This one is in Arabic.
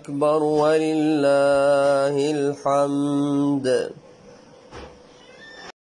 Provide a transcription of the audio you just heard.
أكبر ولله الحمد.